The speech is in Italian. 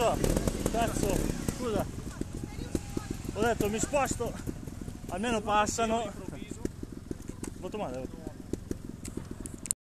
scusa, cazzo, scusa. Ho detto mi sposto, almeno passano. Molto male.